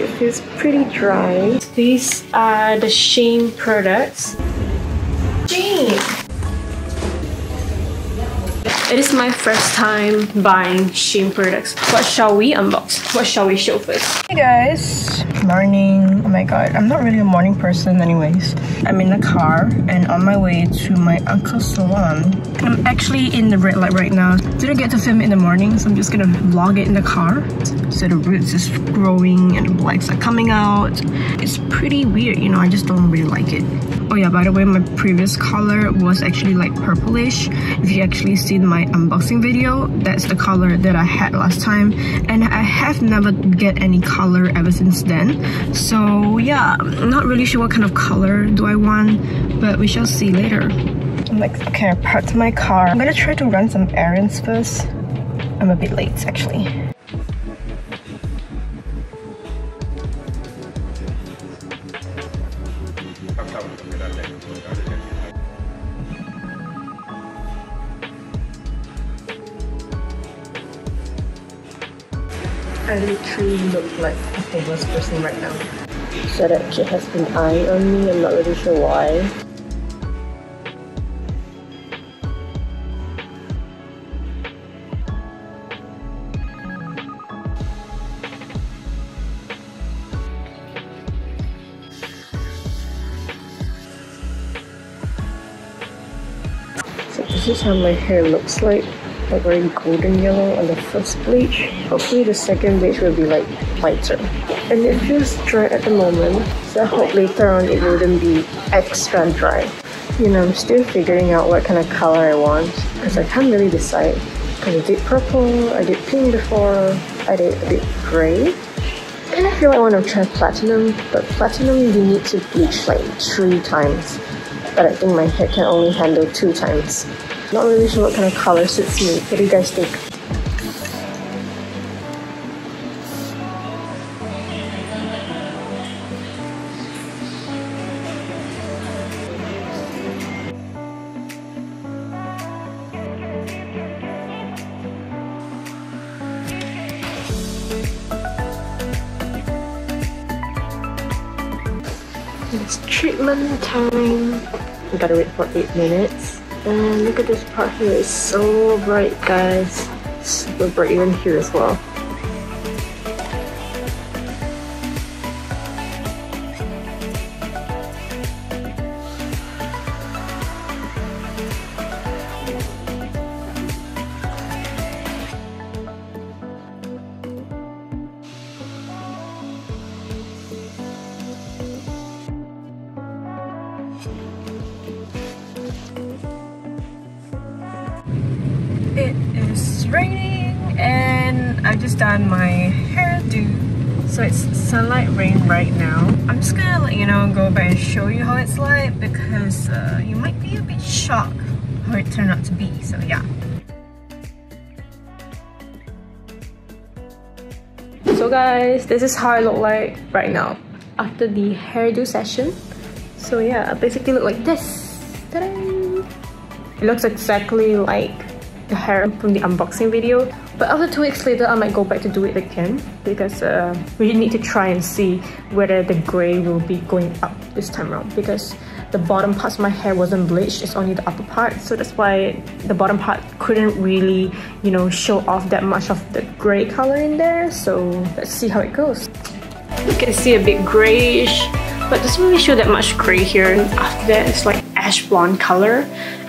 It feels pretty dry. These are the Shein products. Shein! It is my first time buying Shein products. What shall we unbox? What shall we show first? Hey guys! Morning. Oh my god, I'm not really a morning person anyways. I'm in the car and on my way to my uncle's salon. I'm actually in the red light right now. Didn't get to film in the morning so I'm just gonna vlog it in the car. So the roots is growing and the lights are coming out. It's pretty weird, you know, I just don't really like it. Oh yeah, by the way, my previous color was actually like purplish. If you actually seen my unboxing video, that's the color that I had last time. And I have never get any color ever since then. So yeah, I'm not really sure what kind of color do I want, but we shall see later. I'm like, okay, I parked my car. I'm gonna try to run some errands first. I'm a bit late actually. I literally look like a homeless person right now. So that she has been eyeing on me, I'm not really sure why. So this is how my hair looks like like very golden yellow on the first bleach. Hopefully the second bleach will be like lighter. And it feels dry at the moment, so I hope later on it wouldn't be extra dry. You know, I'm still figuring out what kind of color I want because I can't really decide. Because I did purple, I did pink before, I did a bit grey. And I feel like I want to try platinum, but platinum you need to bleach like three times. But I think my hair can only handle two times. Not really sure what kind of color suits me. What do you guys think? It's treatment time. We gotta wait for 8 minutes. And look at this part here, it's so bright guys. Super bright even here as well. Raining and I've just done my hairdo. So it's sunlight rain right now. I'm just gonna let you know go back and show you how it's like because uh, you might be a bit shocked how it turned out to be. So yeah. So guys, this is how I look like right now after the hairdo session. So yeah, I basically look like this. It looks exactly like the hair from the unboxing video. But after two weeks later, I might go back to do it again because uh, we need to try and see whether the gray will be going up this time around because the bottom parts of my hair wasn't bleached, it's only the upper part. So that's why the bottom part couldn't really, you know, show off that much of the gray color in there. So let's see how it goes. You can see a bit grayish, but doesn't really show that much gray here. And After that, it's like ash blonde color.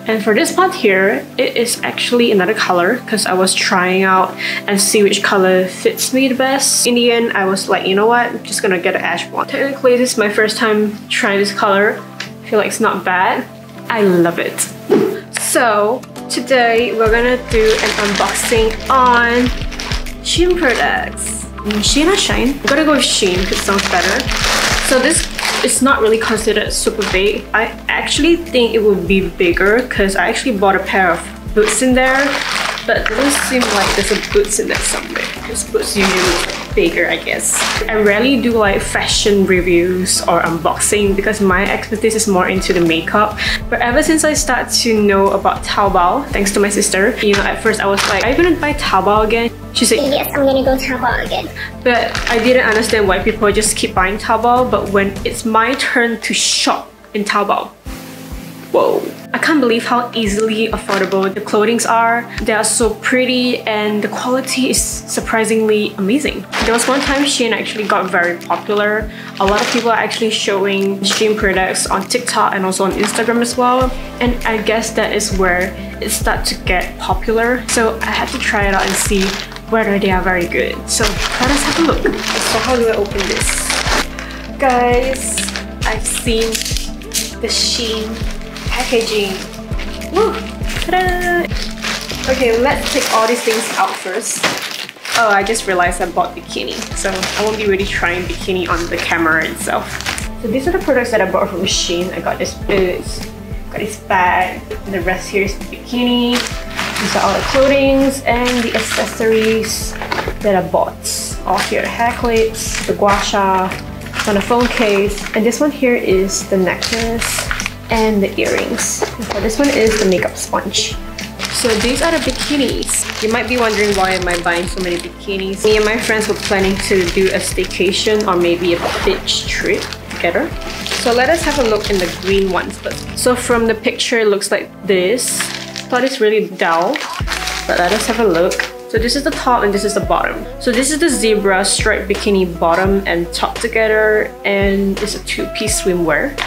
And for this part here, it is actually another color because I was trying out and see which color fits me the best. In the end, I was like, you know what, I'm just gonna get an ash blonde. Technically, this is my first time trying this color. I feel like it's not bad. I love it. So, today we're gonna do an unboxing on Shein products. Shein or Shine? I'm gonna go with Shein because it sounds better. So this it's not really considered super big. I actually think it would be bigger because I actually bought a pair of boots in there. But it doesn't seem like there's a boots in there somewhere. Because boots usually bigger I guess. I rarely do like fashion reviews or unboxing because my expertise is more into the makeup. But ever since I start to know about Taobao, thanks to my sister, you know, at first I was like, are you gonna buy Taobao again? She said, Yes, I'm gonna go Taobao again. But I didn't understand why people just keep buying Taobao. But when it's my turn to shop in Taobao, whoa. I can't believe how easily affordable the clothings are. They are so pretty and the quality is surprisingly amazing. There was one time Shein actually got very popular. A lot of people are actually showing Shein products on TikTok and also on Instagram as well. And I guess that is where it started to get popular. So I had to try it out and see whether they are very good. So let us have a look. So how do I open this? Guys, I've seen the Shein packaging. Woo! Ta-da! Okay, let's take all these things out first. Oh, I just realized I bought bikini, so I won't be really trying bikini on the camera itself. So these are the products that I bought from Shein. I got this boots, got this bag, and the rest here is the bikini. These are all the clothings and the accessories that I bought. All here, hair clips, the gua sha, on a phone case, and this one here is the necklace and the earrings. So this one is the makeup sponge. So these are the bikinis. You might be wondering why am I buying so many bikinis. Me and my friends were planning to do a staycation or maybe a beach trip together. So let us have a look in the green ones. But so from the picture, it looks like this. Thought it's really dull, but let us have a look. So this is the top and this is the bottom. So this is the zebra striped bikini bottom and top together and it's a two-piece swimwear.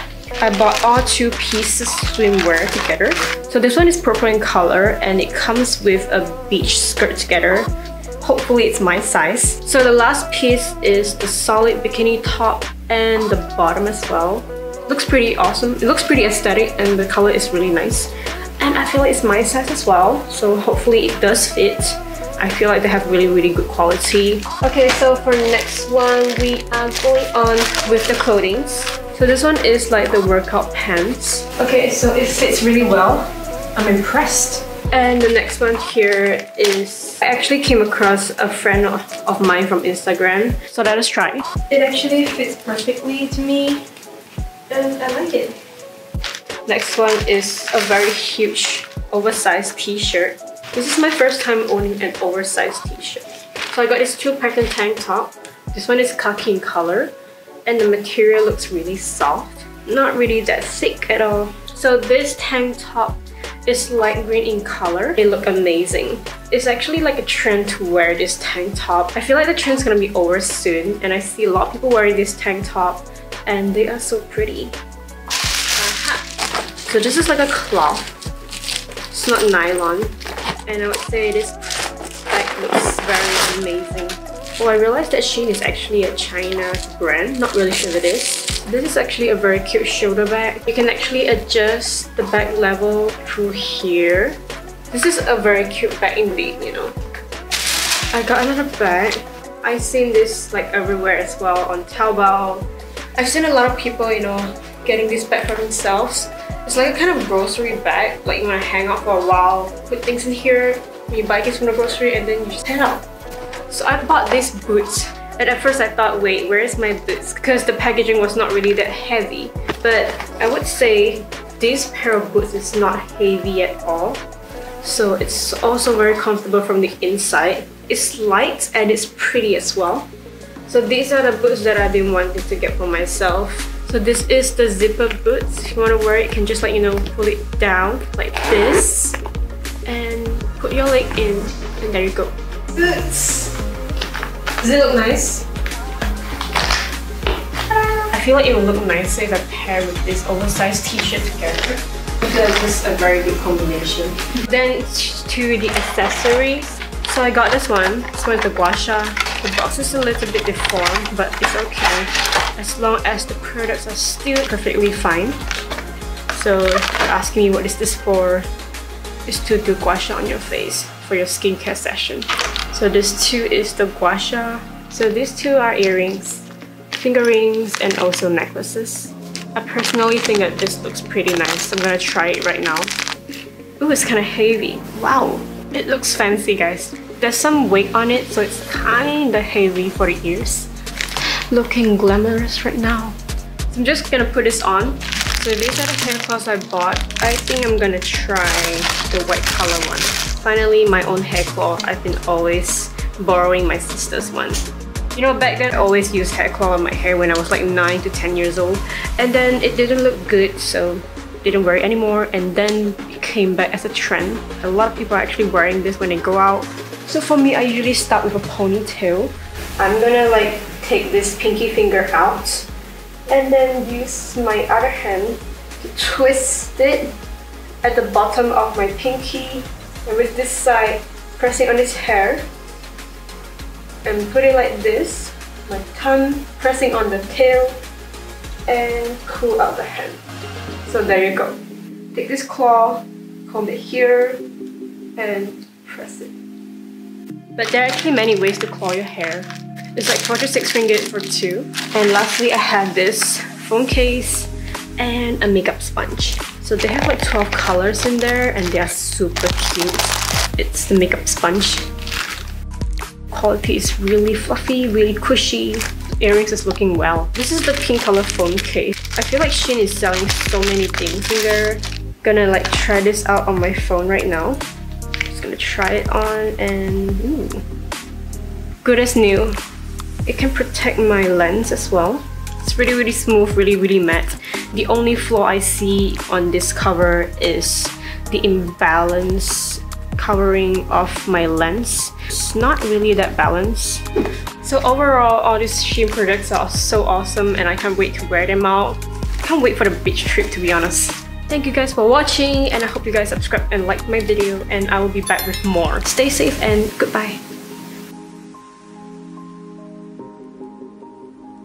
I bought all two pieces swimwear together. So this one is purple in color and it comes with a beach skirt together. Hopefully it's my size. So the last piece is the solid bikini top and the bottom as well. Looks pretty awesome. It looks pretty aesthetic and the color is really nice. And I feel like it's my size as well. So hopefully it does fit. I feel like they have really really good quality. Okay, so for next one, we are going on with the clothings. So this one is like the workout pants. Okay, so it fits really well. I'm impressed. And the next one here is, I actually came across a friend of mine from Instagram. So let us try. It actually fits perfectly to me and I like it. Next one is a very huge oversized t-shirt. This is my first time owning an oversized t-shirt. So I got this two pattern tank top. This one is khaki in color and the material looks really soft. Not really that thick at all. So this tank top is light green in color. It look amazing. It's actually like a trend to wear this tank top. I feel like the trend's gonna be over soon and I see a lot of people wearing this tank top and they are so pretty. So this is like a cloth. It's not nylon. And I would say this bag looks very amazing. Oh, I realized that Shein is actually a China brand. Not really sure if it is. This is actually a very cute shoulder bag. You can actually adjust the bag level through here. This is a very cute bag indeed, you know. I got another bag. I've seen this like everywhere as well on Taobao. I've seen a lot of people, you know, getting this bag for themselves. It's like a kind of grocery bag, like you want to hang out for a while, put things in here, you buy things from the grocery and then you just head out. So I bought these boots and at first I thought, wait, where's my boots? Because the packaging was not really that heavy. But I would say this pair of boots is not heavy at all. So it's also very comfortable from the inside. It's light and it's pretty as well. So these are the boots that I've been wanting to get for myself. So this is the zipper boots. If you want to wear it, you can just like, you know, pull it down like this. And put your leg in and there you go. Boots! Does it look nice? I feel like it would look nicer if I pair with this oversized t-shirt together because it's a very good combination. Then to the accessories. So I got this one. This one is the gua sha. The box is a little bit deformed, but it's okay as long as the products are still perfectly fine. So you're asking me what is this for? It's to do gua sha on your face for your skincare session. So this two is the gua sha. So these two are earrings, finger rings, and also necklaces. I personally think that this looks pretty nice. I'm gonna try it right now. Ooh, it's kind of heavy. Wow, it looks fancy, guys. there's some weight on it so it's kinda heavy for the ears. Looking glamorous right now. So I'm just gonna put this on. So these are the hair claws I bought. I think I'm gonna try the white color one. Finally, my own hair claw. I've been always borrowing my sister's one. You know, back then I always used hair claw on my hair when I was like 9 to 10 years old. And then it didn't look good, so didn't wear it anymore. And then it came back as a trend. A lot of people are actually wearing this when they go out. So for me, I usually start with a ponytail. I'm gonna like take this pinky finger out and then use my other hand to twist it at the bottom of my pinky and with this side pressing on his hair and put it like this, my thumb pressing on the tail and pull out the hand. So there you go. Take this claw, comb it here and press it. But there are actually many ways to claw your hair. It's like 46 ringgit for two. And lastly, I have this phone case and a makeup sponge. So they have like 12 colors in there and they are super cute. It's the makeup sponge quality is really fluffy, really cushy. Earrings is looking well. This is the pink color phone case. I feel like Shein is selling so many things in there. Gonna like try this out on my phone right now. Just gonna try it on and ooh. Good as new. It can protect my lens as well. It's really really smooth, really really matte. The only flaw I see on this cover is the imbalance covering of my lens. It's not really that balanced. So overall, all these Shein products are so awesome and I can't wait to wear them out. Can't wait for the beach trip to be honest. Thank you guys for watching and I hope you guys subscribe and like my video and I will be back with more. Stay safe and goodbye.